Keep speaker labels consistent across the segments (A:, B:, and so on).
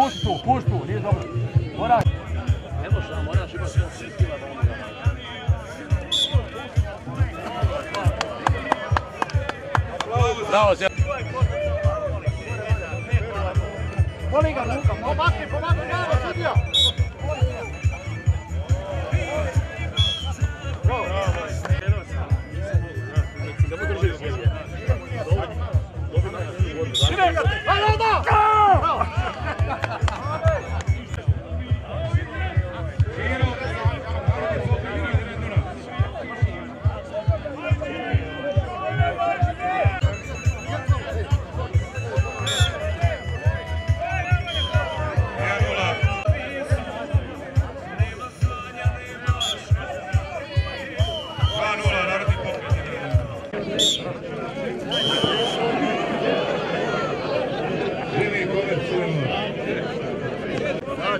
A: Custo, custo, lindo. Bora. É no chão, bora na chuva, 5 quilos. Não, Zé. Olha aí, galera. Olha o bate, olha o bate, olha o bate.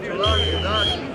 B: diyor. Ulan gıda.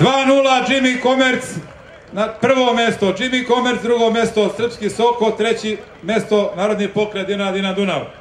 B: 2-0 Jimmy Komerc na prvo mesto, Jimmy Komerc drugo mesto, Srpski Soko treći mesto, Narodni pokret Dina Dina Dunav.